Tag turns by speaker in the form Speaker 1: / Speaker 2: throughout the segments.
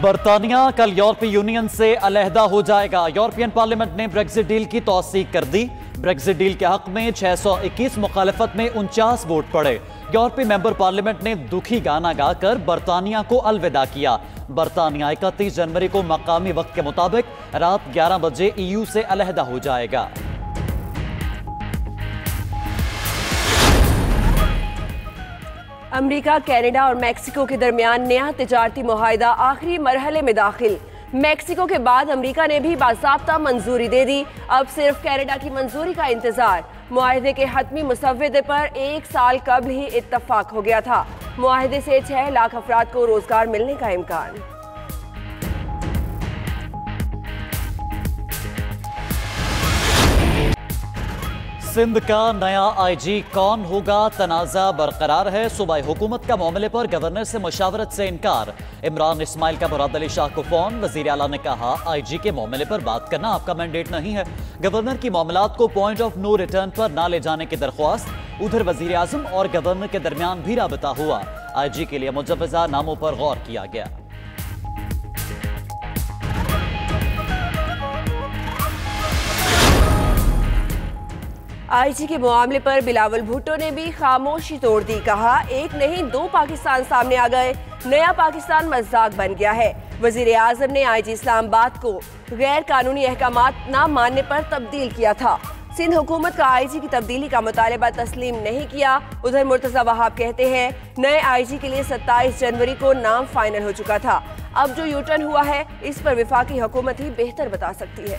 Speaker 1: برطانیہ، کل یورپی یونین سے علیحدہ ہو جائے گا۔ یورپین پارلیمنٹ نے بریکزٹ ڈیل کی توثیق کر دی۔ بریکزٹ ڈیل کے حق میں چھ سو اکیس مخالفت میں انچاس ووٹ پڑے۔ یورپی ممبر پارلیمنٹ نے دکھی گانا گا کر برطانیہ کو الوداع کیا۔ برطانیہ اکتیس جنوری کو مقامی وقت کے مطابق رات گیارہ بجے ای یو سے علیحدہ ہو جائے گا۔
Speaker 2: امریکہ، کینیڈا اور میکسیکو کے درمیان نیا تجارتی معاہدہ آخری مرحلے میں داخل۔ میکسیکو کے بعد امریکہ نے بھی باضابطہ منظوری دے دی۔ اب صرف کینیڈا کی منظوری کا انتظار۔ معاہدے کے حتمی مسودے پر ایک سال قبل ہی اتفاق ہو گیا تھا۔ معاہدے سے چھ لاکھ افراد کو روزگار ملنے کا امکان۔
Speaker 1: سندھ کا نیا آئی جی کون ہوگا؟ تنازع برقرار ہے۔ صوبائی حکومت کا معاملے پر گورنر سے مشاورت سے انکار۔ عمران اسماعیل کا مراد علی شاہ کو فون۔ وزیر اعلیٰ نے کہا، آئی جی کے معاملے پر بات کرنا آپ کا مینڈیٹ نہیں ہے۔ گورنر کی معاملات کو پوائنٹ آف نو ریٹرن پر نہ لے جانے کی درخواست۔ ادھر وزیر اعظم اور گورنر کے درمیان بھی رابطہ ہوا۔ آئی جی کے لیے مجوزہ ناموں پر غور کیا گیا۔
Speaker 2: آئی جی کے معاملے پر بلاول بھٹو نے بھی خاموشی توڑ دی، کہا، ایک نہیں، دو پاکستان سامنے آ گئے، نیا پاکستان مزاق بن گیا ہے۔ وزیر اعظم نے آئی جی اسلام آباد کو غیر قانونی احکامات نہ ماننے پر تبدیل کیا تھا۔ سندھ حکومت کا آئی جی کی تبدیلی کا مطالبہ تسلیم نہیں کیا۔ ادھر مرتضی وہاب کہتے ہیں، نئے آئی جی کے لیے ستائیس جنوری کو نام فائنل ہو چکا تھا۔ اب جو یوٹرن ہوا ہے، اس پر وفاقی حکومت ہی بہتر بتا سکتی ہے۔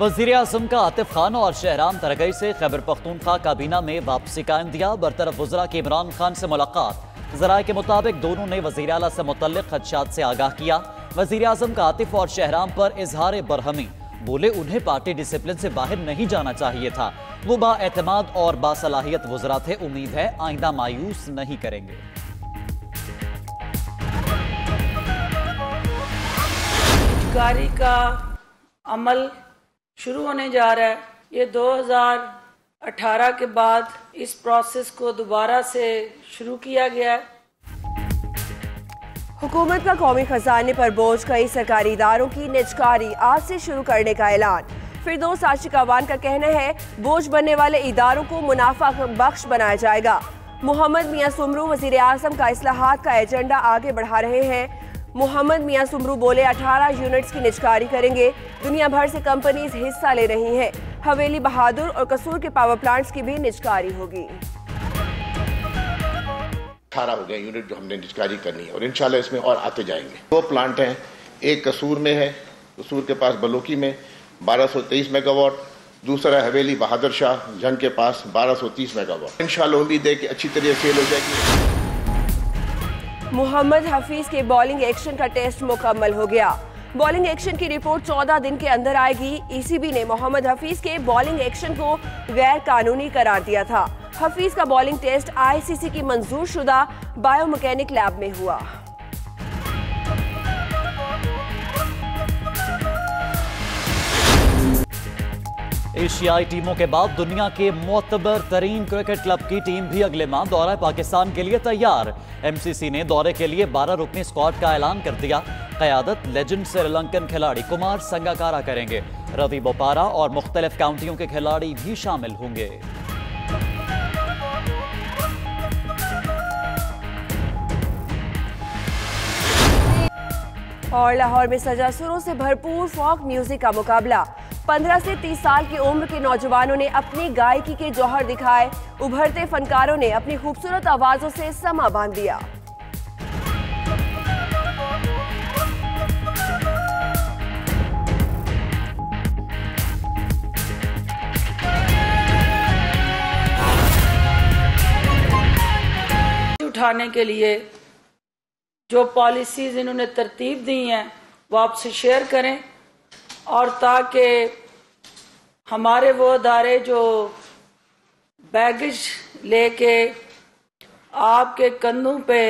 Speaker 1: وزیر اعظم کا عاطف خان اور شہرام ترگئی سے خیبر پختونخوا کابینہ میں واپسی کا اندیا برطرف وزراء کے عمران خان سے ملاقات۔ ذرائع کے مطابق دونوں نے وزیر اعلیٰ سے متعلق خدشات سے آگاہ کیا۔ وزیر اعظم کا عاطف اور شہرام پر اظہار برہمی۔ بولے، انہیں پارٹی ڈسپلن سے باہر نہیں جانا چاہیے تھا۔ وہ با اعتماد اور باصلاحیت وزراء تھے۔ امید ہے آئندہ مایوس نہیں کریں گے۔
Speaker 3: گاری کا عمل شروع ہونے جا رہا ہے۔ یہ دو ہزار اٹھارہ کے بعد اس پروسیس کو دوبارہ سے شروع کیا گیا ہے۔
Speaker 2: حکومت کا قومی خزانے پر بوجھ کئی سرکاری اداروں کی نجکاری آج سے شروع کرنے کا اعلان۔ فردوس عاشق اوان کا کہنا ہے، بوجھ بننے والے اداروں کو منافع بخش بنایا جائے گا۔ محمد میاں سمرو وزیر اعظم کا اصلاحات کا ایجنڈا آگے بڑھا رہے ہیں۔ محمد میاں سمرو بولے اٹھارہ یونٹس کی نجکاری کریں گے۔ دنیا بھر سے کمپنیز حصہ لے رہی ہیں۔ حویلی بہادر اور قصور کے پاور پلانٹس کی بھی نجکاری ہوگی۔
Speaker 4: اٹھارہ ہو گئے یونٹ جو ہم نے نجکاری کرنی ہے اور انشاءاللہ اس میں اور آتے جائیں گے۔ دو پلانٹ ہیں۔ ایک قصور میں ہے، قصور کے پاس بلوکی میں بارہ سو تیئیس میگا واٹ دوسرا حویلی بہادر شاہ، جنگ کے پاس بارہ سو تیس میگا واٹ انشاءاللہ امید ہے کہ اچھی طرح سیل ہو جائے گی۔
Speaker 2: محمد حفیظ کے بالنگ ایکشن کا ٹیسٹ مکمل ہو گیا۔ بالنگ ایکشن کی رپورٹ چودہ دن کے اندر آئے گی۔ ای سی بی نے محمد حفیظ کے بالنگ ایکشن کو غیر قانونی قرار دیا تھا۔ حفیظ کا بالنگ ٹیسٹ آئی سی سی کی منظور شدہ بائیو مکینک لیب میں ہوا۔
Speaker 1: ایشیائی ٹیموں کے بعد دنیا کے معتبر ترین کرکٹ کلب کی ٹیم بھی اگلے ماہ دورہ پاکستان کے لیے تیار۔ ایم سی سی نے دورے کے لیے بارہ رکنی سکواڈ کا اعلان کر دیا۔ قیادت لیجنڈ سری لنکن کھلاڑی کمار سنگاکارا کریں گے۔ روی بوپارا اور مختلف کاؤنٹیوں کے کھلاڑی بھی شامل ہوں گے۔
Speaker 2: اور لاہور میں سجا سروں سے بھرپور فوک میوزک کا مقابلہ۔ پندرہ سے تیس سال کی عمر کے نوجوانوں نے اپنی گائکی کے جوہر دکھائے، ابھرتے فنکاروں نے اپنی خوبصورت آوازوں سے سما باندھ دیا۔
Speaker 3: اٹھانے کے لیے جو پالیسیز انہوں نے ترتیب دی ہیں، وہ آپ سے شیئر کریں۔ اور تاکہ ہمارے وہ ادارے جو بیگج لے کے آپ کے کندھوں پہ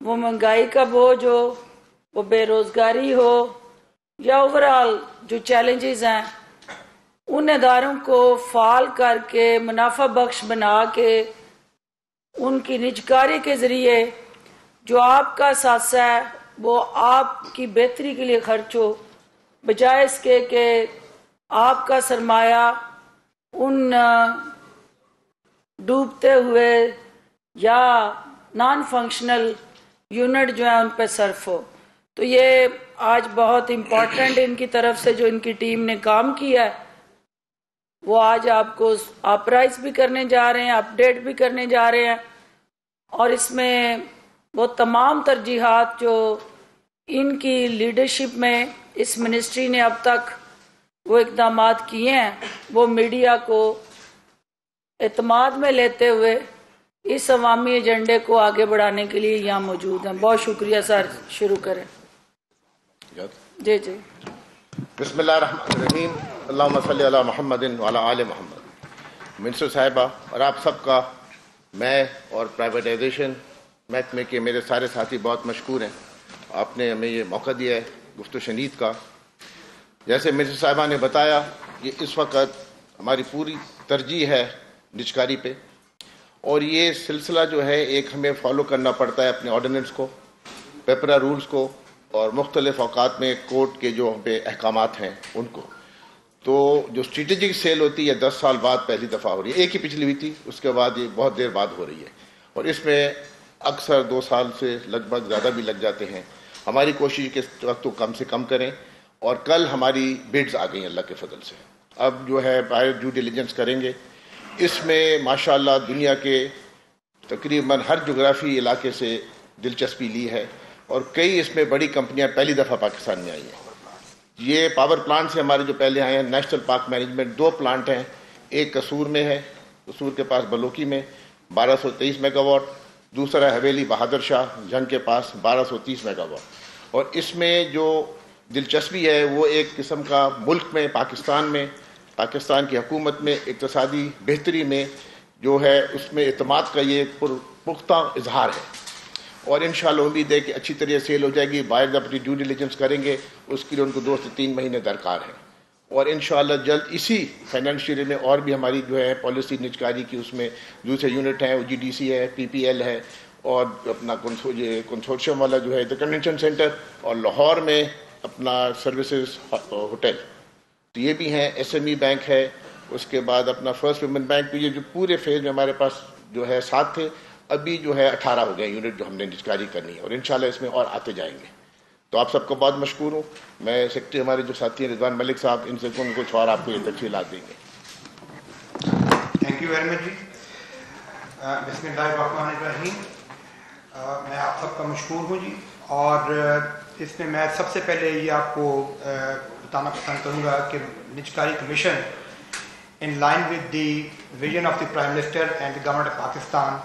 Speaker 3: وہ مہنگائی کا بوجھ ہو، وہ بے روزگاری ہو یا اوورال جو چیلنجز ہیں، ان اداروں کو فعال کر کے، منافع بخش بنا کے، ان کی نجکاری کے ذریعے جو آپ کا ساتھ ہے، وہ آپ کی بہتری کے لیے خرچ ہو۔ بجائے اس کے کہ آپ کا سرمایہ ان ڈوبتے ہوئے یا نان فنکشنل یونٹ جو ہے ان پہ صرف ہو۔ تو یہ آج بہت امپورٹنٹ ان کی طرف سے جو ان کی ٹیم نے کام کیا ہے، وہ آج آپ کو آپرائز بھی کرنے جا رہے ہیں اپڈیٹ بھی کرنے جا رہے ہیں۔ اور اس میں وہ تمام ترجیحات جو ان کی لیڈرشپ میں اس منسٹری نے اب تک وہ اقدامات کیے ہیں وہ میڈیا کو اعتماد میں لیتے ہوئے اس عوامی ایجنڈے کو آگے بڑھانے کے لیے یہاں موجود ہیں۔ بہت شکریہ سر شروع کریں۔ جی جی۔
Speaker 4: بسم اللہ الرحمن الرحیم۔ اللہ صلی اللہ محمد آل محمد۔ منسٹر صاحبہ اور آپ سب کا میں اور پرائیویٹائزیشن محکمے کے میرے سارے ساتھی بہت مشکور ہیں۔ آپ نے ہمیں یہ موقع دیا ہے۔ گفت و شنید کا۔ جیسے منسٹر صاحبہ نے بتایا کہ اس وقت ہماری پوری ترجیح ہے نجکاری پہ۔ اور یہ سلسلہ جو ہے، ایک ہمیں فالو کرنا پڑتا ہے اپنے آرڈیننس کو پیپرا رولز کو، اور مختلف اوقات میں کورٹ کے جو ہم پہ احکامات ہیں ان کو۔ تو جو اسٹریٹجک سیل ہوتی ہے، دس سال بعد پہلی دفعہ ہو رہی ہے۔ ایک ہی پچھلی ہوئی تھی، اس کے بعد یہ بہت دیر بعد ہو رہی ہے۔ اور اس میں اکثر دو سال سے لگ بھگ زیادہ بھی لگ جاتے ہیں۔ ہماری کوشش کے وقت کو کم سے کم کریں اور کل ہماری بڈز آ گئی اللہ کے فضل سے۔ اب جو ہے باہر ڈیو ڈیلیجنس کریں گے۔ اس میں ماشاء اللہ دنیا کے تقریباً ہر جغرافی علاقے سے دلچسپی لی ہے اور کئی اس میں بڑی کمپنیاں پہلی دفعہ پاکستان میں آئی ہیں۔ یہ پاور پلانٹ سے ہمارے جو پہلے آئے ہیں نیشنل پارک مینجمنٹ دو پلانٹ ہیں۔ ایک قصور میں ہے قصور کے پاس بلوکی میں، بارہ سو تیئیس میگا واٹ۔ دوسرا حویلی بہادر شاہ، جنگ کے پاس بارہ سو تیس میگا واٹ اور اس میں جو دلچسپی ہے، وہ ایک قسم کا ملک میں، پاکستان میں، پاکستان کی حکومت میں، اقتصادی بہتری میں جو ہے، اس میں اعتماد کا یہ پختہ اظہار ہے۔ اور انشاءاللہ امید ہے کہ اچھی طرح سیل ہو جائے گی۔ باہر اپنی ڈیو ڈیلیجنس کریں گے۔ اس کے لیے ان کو دو سے تین مہینے درکار ہیں۔ اور انشاءاللہ جلد اسی فائنینشیل میں اور بھی ہماری جو ہے پالیسی نجکاری کی اس میں دوسرے یونٹ ہیں او جی ڈی سی ہے، پی پی ایل ہے اور اپنا کنسورشیم والا جو ہے دا کنونشن سینٹر اور لاہور میں اپنا سروسز ہوٹل تو یہ بھی ہیں ایس ایم ای بینک ہے، اس کے بعد اپنا فرسٹ ویمن بینک بھی یہ جو پورے فیز میں ہمارے پاس جو ہے ساتھ تھے، ابھی جو ہے اٹھارہ ہو گئے یونٹ جو ہم نے نجکاری کرنی ہے اور انشاءاللہ اس میں اور آتے جائیں گے۔ تو آپ سب کو بہت مشکور ہوں۔ میں سیکٹری ہمارے جو ساتھی ہیں، رضوان ملک صاحب، ان سے کون کچھ اور آپ کو یہ تفصیلات دیں گے۔
Speaker 5: تھینک یو ویری مچ جی۔ بسم اللہ الرحمن الرحیم۔ میں آپ سب کا مشکور ہوں جی۔ اور اس میں میں سب سے پہلے یہ آپ کو بتانا پسند کروں گا کہ نجکاری commission in line with the vision of the prime minister and the government of Pakistan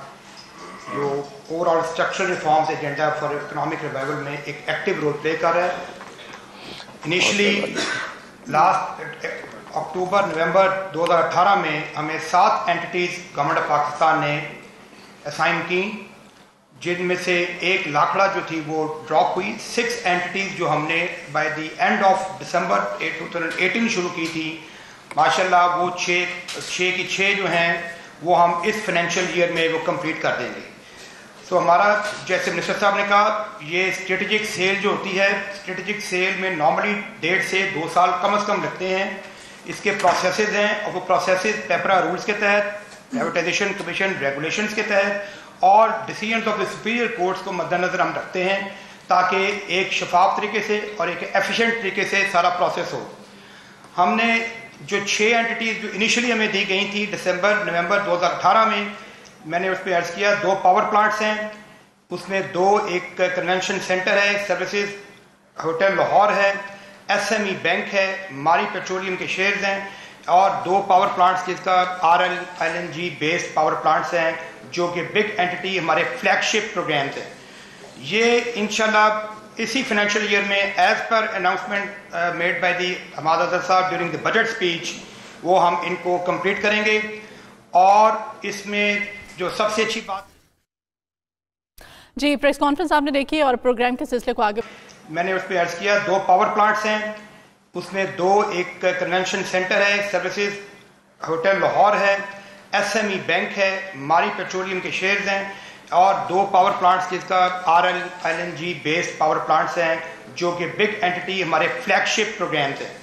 Speaker 5: جو overall structural reforms agenda for economic revival میں ایک ایکٹیو رول پلے کر رہا ہے۔ انیشلی لاسٹ اکتوبر نومبر دو ہزار اٹھارہ میں ہمیں سات اینٹیز گورنمنٹ آف پاکستان نے اسائن کی، جن میں سے ایک لاکھڑا جو تھی وہ ڈراپ ہوئی۔ سکس اینٹیز جو ہم نے by the end of December two thousand eighteen شروع کی تھی۔ ماشاء اللہ وہ چھ چھ کی چھ جو ہیں وہ ہم اس فائنینشیل ایئر میں وہ کمپلیٹ کر دیں گے۔ تو ہمارا جیسے منسٹر صاحب نے کہا، یہ اسٹریٹجک سیل جو ہوتی ہے اسٹریٹجک سیل میں نارملی ڈیڑھ سے دو سال کم از کم لگتے ہیں۔ اس کے پروسیسز ہیں اور وہ پروسیسز پیپرا رولز کے تحت پرائیویٹائزیشن کمیشن ریگولیشنز کے تحت اور ڈیسیجنز آف سپیریئر کورٹس کو مد نظر ہم رکھتے ہیں تاکہ ایک شفاف طریقے سے اور ایک ایفیشینٹ طریقے سے سارا پروسیس ہو۔ ہم نے جو چھ اینٹیز جو انیشلی ہمیں دی گئی تھی دسمبر نومبر دو ہزار اٹھارہ میں میں نے اس پہ عرض کیا، دو پاور پلانٹس ہیں، اس میں دو ایک کنونشن سینٹر ہے سروسز ہوٹل لاہور ہے ایس ایم ای بینک ہے، ماری پیٹرولیم کے شیئرز ہیں، اور دو پاور پلانٹس جس کا R L L N G based power plants ہیں، جو کہ بگ اینٹی ہمارے فلیگ شپ پروگرامس ہیں۔ یہ انشاءاللہ اسی فائنینشیل ایئر میں as per announcement made by the Hammad Azhar sahib during the budget speech وہ ہم ان کو کمپلیٹ کریں گے۔ اور اس میں جو سب سے اچھی بات
Speaker 6: جی پریس کانفرنس آپ نے دیکھی اور پروگرام کے سلسلے کو آگے
Speaker 5: میں نے اس پہ عرض کیا دو پاور پلانٹس ہیں۔ اس میں دو ایک کنونشن سینٹر ہے سروسز ہوٹل لاہور ہے ایس ایم ای بینک ہے ماری پیٹرولیم کے شیئرز ہیں۔ اور دو پاور پلانٹس جس کا R L L N G base power plants ہیں جو کہ بگ اینٹی ہمارے فلیگ شپ پروگرامس ہیں۔